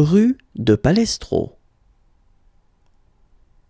rue de Palestro.